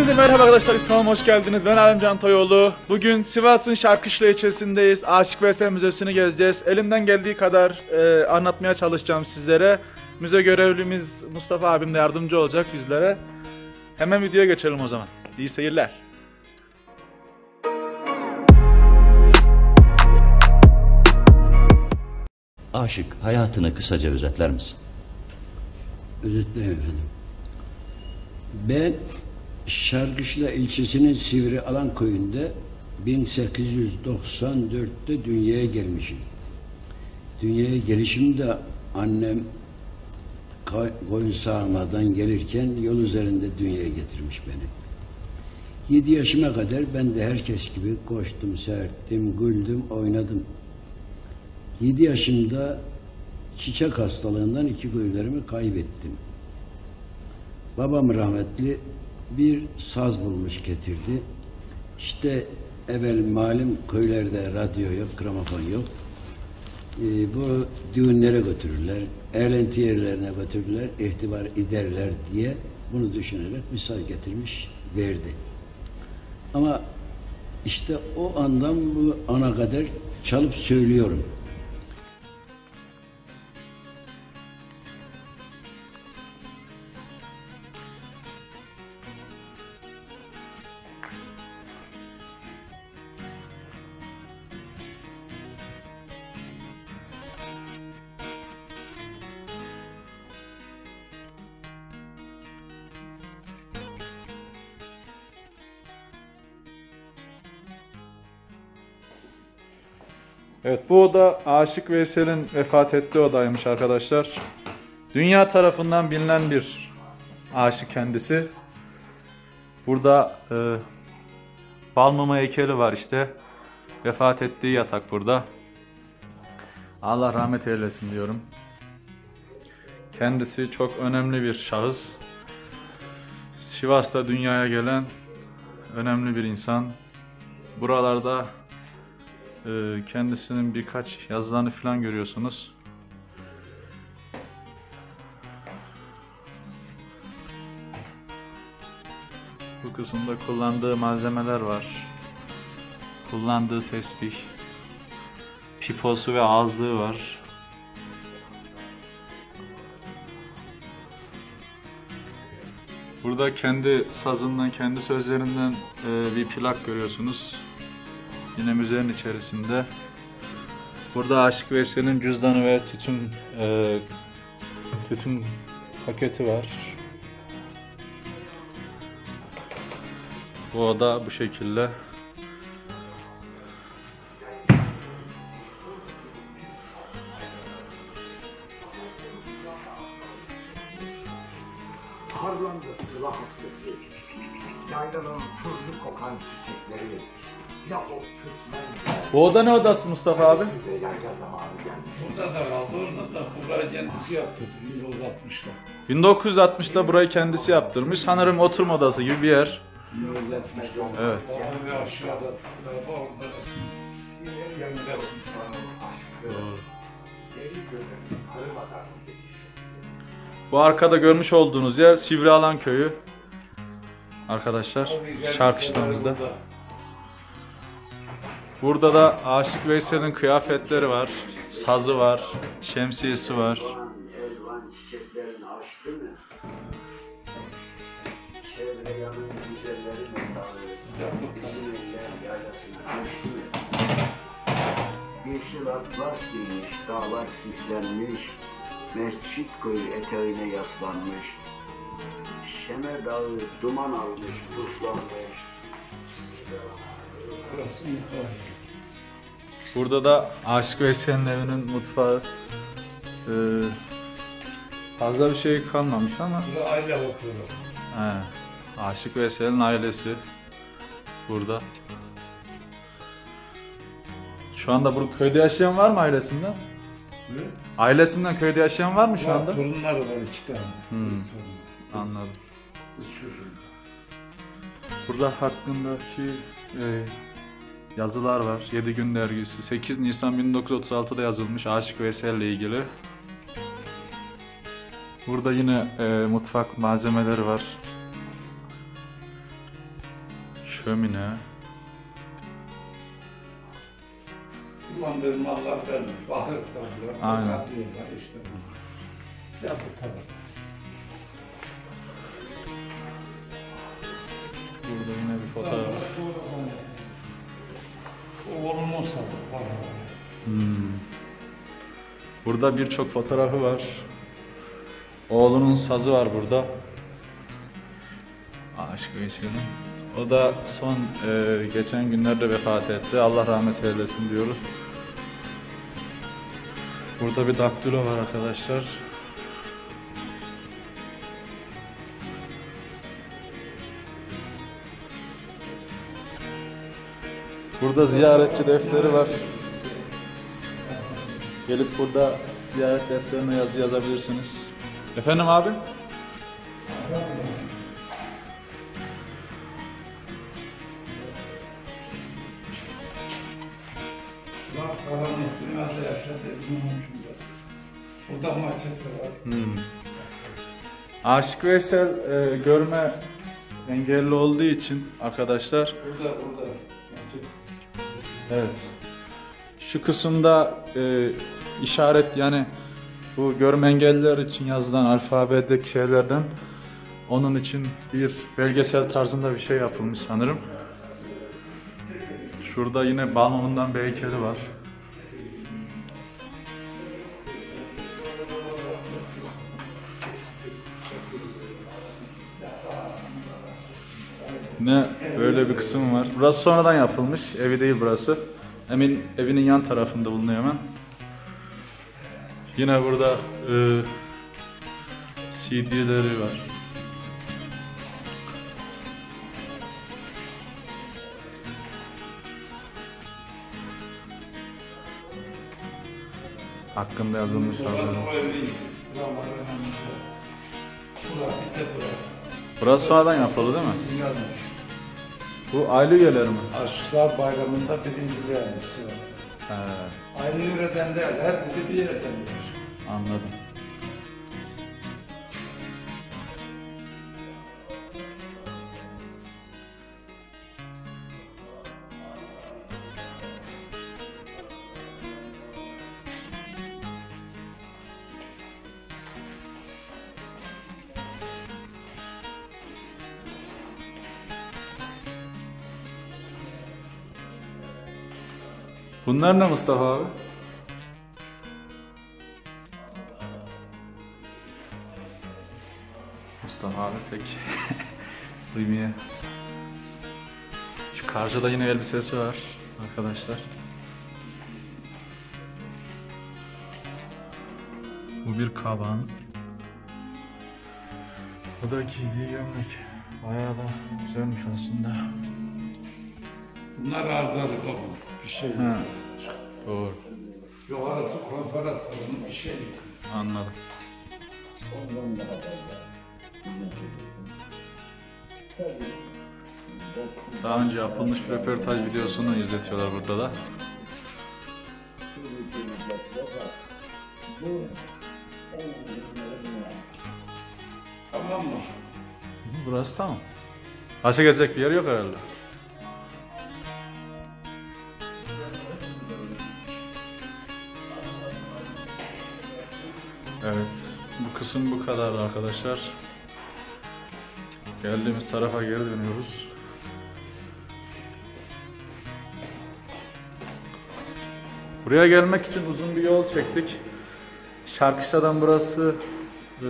Hepinize merhaba arkadaşlar, kanalıma hoş geldiniz. Ben Alemcan Toyoğlu. Bugün Sivas'ın Şarkışla ilçesindeyiz. Aşık Veysel Müzesi'ni gezeceğiz. Elimden geldiği kadar e, anlatmaya çalışacağım sizlere. Müze görevlimiz Mustafa abim de yardımcı olacak bizlere. Hemen videoya geçelim o zaman. İyi seyirler. Aşık hayatını kısaca özetler misin? Özetleyeyim efendim. Ben Şarkışla ilçesinin Sivri Alan köyünde 1894'te dünyaya gelmişim. Dünyaya gelişimde annem koyun sağmadan gelirken yol üzerinde dünyaya getirmiş beni. 7 yaşıma kadar ben de herkes gibi koştum, serttim, güldüm, oynadım. 7 yaşımda çiçek hastalığından iki gözlerimi kaybettim. Babam rahmetli bir saz bulmuş getirdi. İşte evvel malum köylerde radyo yok, gramofon yok. Ee, bu düğünlere götürürler, eğlenti yerlerine götürürler, ihtibar ederler diye bunu düşünerek bir saz getirmiş, verdi. Ama işte o andan bu ana kadar çalıp söylüyorum. Evet bu oda Aşık Veysel'in vefat ettiği odaymış arkadaşlar. Dünya tarafından bilinen bir aşık kendisi. Burada e, Balmuma heykeli var işte. Vefat ettiği yatak burada. Allah rahmet eylesin diyorum. Kendisi çok önemli bir şahıs. Sivas'ta dünyaya gelen önemli bir insan. Buralarda kendisinin birkaç yazılarını falan görüyorsunuz. Bu kısımda kullandığı malzemeler var. Kullandığı tesbih, piposu ve ağızlığı var. Burada kendi sazından, kendi sözlerinden e, bir plak görüyorsunuz. Yine müzenin içerisinde. Burada Aşık Veysel'in cüzdanı ve tütün e, tütün paketi var. Bu oda bu şekilde. Harlandı sıla hasreti, yaylanın türlü kokan çiçekleri, Bu oda ne odası Mustafa abi? Burada da kaldı. Orada da bunları kendisi yaptı. 1960'da. 1960'da burayı kendisi yaptırmış. Sanırım oturma odası gibi bir yer. Evet. Bu arkada görmüş olduğunuz yer Sivrialan Köyü. Arkadaşlar Şarkışlamızda. Burada da Aşık Veysel'in kıyafetleri var. Sazı var. Şemsiyesi var. Yeşil atlas giymiş, dağlar süslenmiş, mescit koyu eteğine yaslanmış. Şemer dağı duman almış, puslanmış. Burada da Aşık Veysel'in evinin mutfağı. Ee, fazla bir şey kalmamış ama Burada aile bakıyorlar. he, Aşık Veysel'in ailesi. burada. Şu anda bu köyde yaşayan var mı ailesinden? Ne? Ailesinden köyde yaşayan var mı şu anda? Torunlar var iki tane. Hmm. Anladım. Burada hakkındaki e, yazılar var. 7 Gün Dergisi. 8 Nisan 1936'da yazılmış Aşık Veysel ile ilgili. Burada yine e, mutfak malzemeleri var. Şömine. Kullandığı mallar vermiş. Bahır tarafları. Aynen. İşte. Ya bu taraf. Burada yine bir fotoğraf. Hmm. Burada birçok fotoğrafı var. Oğlunun sazı var burada. Aşk Veysel'in. O da son e, geçen günlerde vefat etti. Allah rahmet eylesin diyoruz. Burada bir daktilo var arkadaşlar. Burada ziyaretçi defteri var. Gelip burada ziyaret defterine yazı yazabilirsiniz. Efendim abi? Burada maçete var. Hmm. Aşık Veysel e, görme engelli olduğu için arkadaşlar Burada burada. Evet şu kısımda e, işaret yani bu görme engelliler için yazılan alfabedeki şeylerden onun için bir belgesel tarzında bir şey yapılmış sanırım. Şurada yine Balmum'dan bir heykeli var. Ne böyle bir kısım var. Burası sonradan yapılmış. Evi değil burası. Emin evinin yan tarafında bulunuyor hemen. Yine burada e, CD'leri var. Hakkında yazılmış haberler. Burası sonradan yapıldı değil mi? Bu aile üyeleri mi? Aşıklar Bayramı'nda birinci yani Sivas'ta. He, Aynı yöreden derler, biri bir yerden anladım. Bunlar ne Mustafa abi? Mustafa abi pek duymuyor. Şu karşıda yine elbisesi var arkadaşlar. Bu bir kaban. Bu da giydiği gömlek. Bayağı da güzelmiş aslında. Bunlar arızalı. Bir şey. Ha. Doğru. Yukarısı konferans salonu bir şey. Anladım. Daha önce yapılmış bir röportaj videosunu izletiyorlar burada da. Tamam mı? Burası tamam. Başka gezecek bir yer yok herhalde. Evet. Bu kısım bu kadar arkadaşlar. Geldiğimiz tarafa geri dönüyoruz. Buraya gelmek için uzun bir yol çektik. Şarkışla'dan burası e,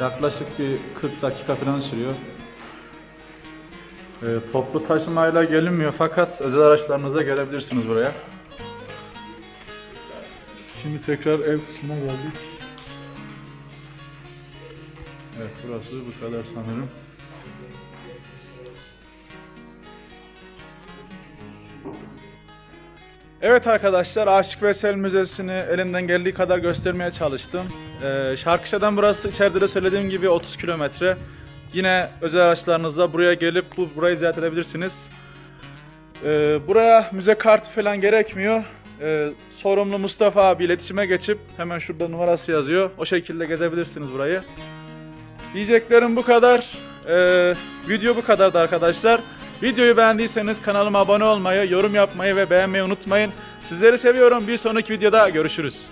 yaklaşık bir 40 dakika falan sürüyor. E, toplu taşımayla gelinmiyor fakat özel araçlarınıza gelebilirsiniz buraya. Şimdi tekrar ev kısmına geldik. Burası bu kadar sanırım. Evet arkadaşlar Aşık Veysel Müzesi'ni elimden geldiği kadar göstermeye çalıştım. Ee, Şarkışa'dan burası içeride de söylediğim gibi 30 kilometre. Yine özel araçlarınızla buraya gelip bu burayı ziyaret edebilirsiniz. Ee, buraya müze kartı falan gerekmiyor. Ee, sorumlu Mustafa abi iletişime geçip hemen şurada numarası yazıyor. O şekilde gezebilirsiniz burayı. Diyeceklerim bu kadar. Ee, video bu kadardı arkadaşlar. Videoyu beğendiyseniz kanalıma abone olmayı, yorum yapmayı ve beğenmeyi unutmayın. Sizleri seviyorum. Bir sonraki videoda görüşürüz.